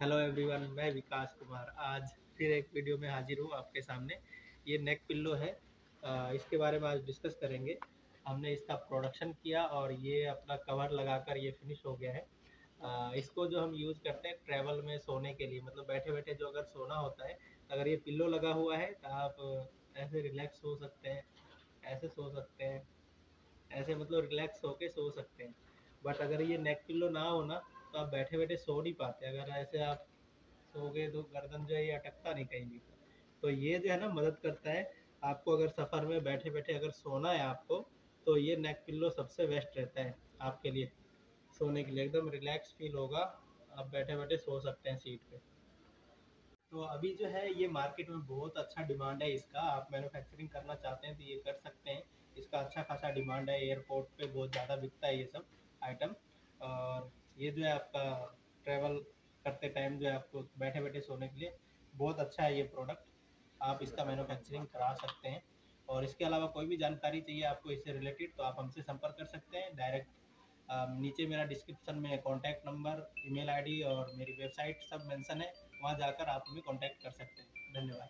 Hello everyone मैं विकास कुमार। आज फिर एक वीडियो में हाजिर हूँ आपके सामने। ये नेक पिल्लो है। इसके बारे में आज डिस्कस करेंगे। हमने इसका प्रोडक्शन किया और ये अपना कवर लगाकर ये फिनिश हो गया है। इसको जो हम यूज़ करते हैं ट्रैवल में सोने के लिए मतलब बैठे बैठे जो अगर सोना होता है, अगर ये पिल्लो लगा हुआ है तो आप ऐसे रिलैक्स हो सकते हैं, ऐसे सो सकते हैं, ऐसे मतलब रिलैक्स होके सो सकते हैं। बट अगर ये नेक पिल्लो ना हो ना तो आप बैठे बैठे सो नहीं पाते, अगर ऐसे आप सो गए तो गर्दन जो है ये अटकता नहीं कहीं भी। तो ये जो है ना मदद करता है, आपको अगर सफ़र में बैठे बैठे अगर सोना है आपको तो ये नेक पिल्लो सबसे बेस्ट रहता है आपके लिए। सोने के लिए एकदम रिलैक्स फील होगा, आप बैठे बैठे सो सकते हैं सीट पे। तो अभी जो है ये मार्केट में बहुत अच्छा डिमांड है इसका, आप मैन्युफैक्चरिंग करना चाहते हैं तो ये कर सकते हैं। इसका अच्छा खासा डिमांड है एयरपोर्ट पे बहुत ज़्यादा बिकता है ये सब आइटम और ये जो है आपका ट्रैवल करते टाइम जो है आपको बैठे बैठे सोने के लिए बहुत अच्छा है ये प्रोडक्ट आप इसका मैन्युफैक्चरिंग करा सकते हैं। और इसके अलावा कोई भी जानकारी चाहिए आपको इससे रिलेटेड तो आप हमसे संपर्क कर सकते हैं। डायरेक्ट नीचे मेरा डिस्क्रिप्शन में कॉन्टैक्ट नंबर ईमेल आईडी और मेरी वेबसाइट सब मेंशन है। वहाँ जाकर आप हमें कॉन्टैक्ट कर सकते हैं। धन्यवाद।